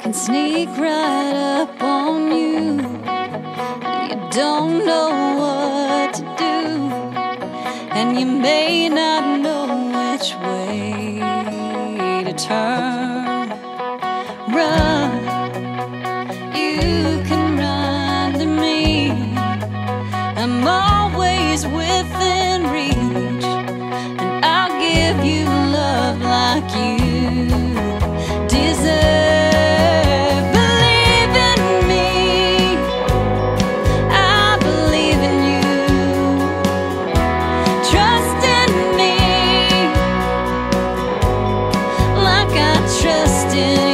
can sneak right up on you. You don't know what to do, and you may not know which way turn. Run, you can run to me. I'm always within reach, and I'll give you love like you trust in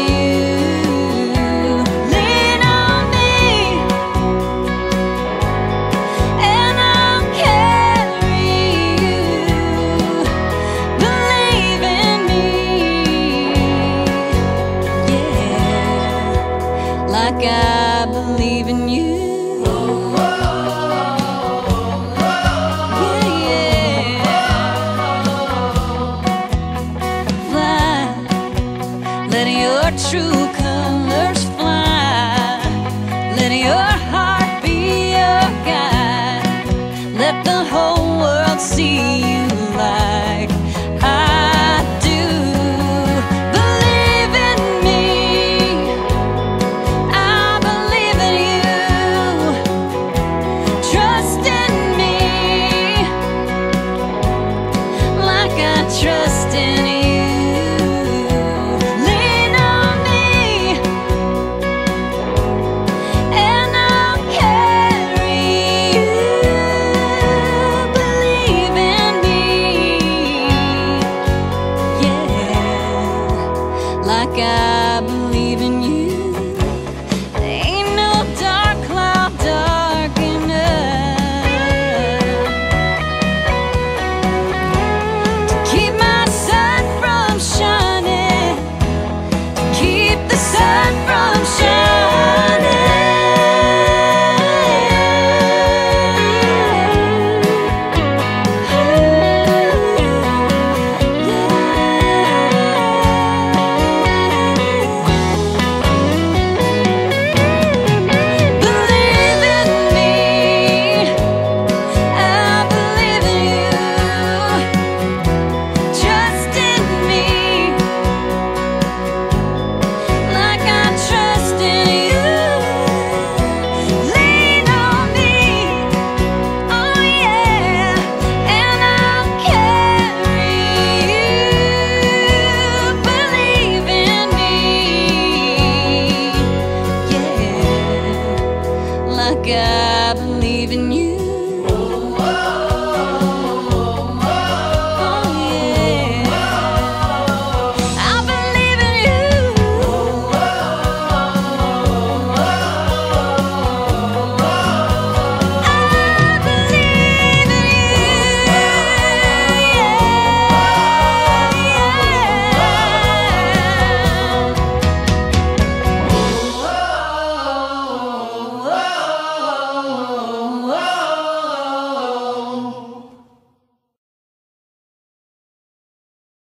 let your true colors fly. Let your heart be your guide. Let the whole world see like I believe. I believe in you.